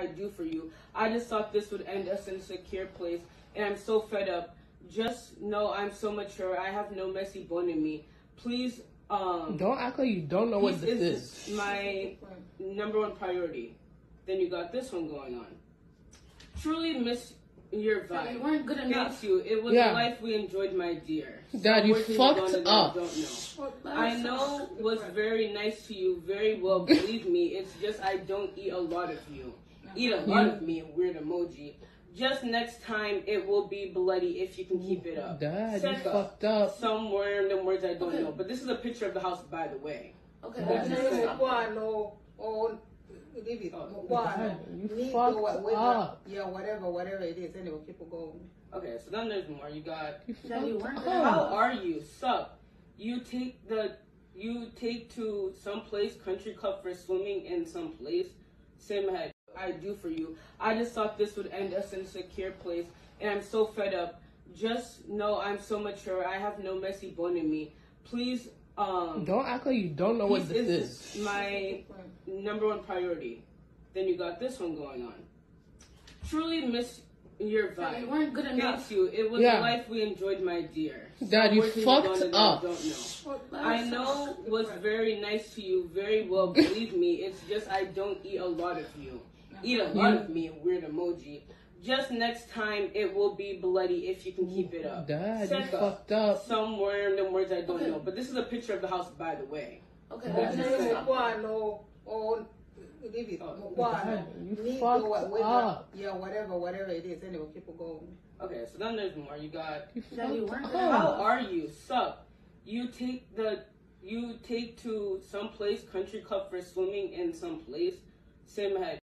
I do for you. I just thought this would end us in a secure place, and I'm so fed up. Just know I'm so mature. I have no messy bone in me. Please, um, Don't act like you don't know what this is is. my number one priority. Then you got this one going on. Truly miss your vibe. You weren't good enough. Thank you. It was Yeah. a life we enjoyed, my dear. Dad, you fucked go that I up. Don't know. I know was very nice to you, very well. Believe me, it's just I don't eat a lot of you. Eat a lot of me, weird emoji. Just next time, it will be bloody if you can keep it up. Dad, you fucked up. Some random words I don't Okay. know, but this is a picture of the house, by the way. Okay, That's that's it. stop. Mukwano or oh, leave it. Oh, Mukwano. you Need fucked or whatever. up. Yeah, whatever, whatever it is. Anyway, people go. Okay, so then there's more. You got You Dad, you up. How are you? Sup? You take the you take to some place country club for swimming in some place. Same head. I do for you. I just thought this would end us in a secure place, and I'm so fed up. Just know I'm so mature. I have no messy bone in me. Please, um, Don't act like you don't know what this is is. my number one priority. Then you got this one going on. Truly miss your vibe. You weren't good enough. Thank you. It was Yeah. a life we enjoyed, my dear. Dad, you fucked go up. I don't know. That's I know was very nice to you, very well. Believe me, it's just I don't eat a lot of you. Eat a lot of me, weird emoji. Just next time, it will be bloody if you can keep it up. Dad, you Send fucked up. Some random words I don't Okay. know, but this is a picture of the house, by the way. Okay, That's that's it. stop. Mukwano leave it. Oh, you Need fucked or whatever. up. Yeah, whatever, whatever it is. Anyway, people go. Okay, so then there's more. You got You Dad, you fucked weren't up. How are you? Sup? You take the you take to some place country club for swimming in some place. Same head.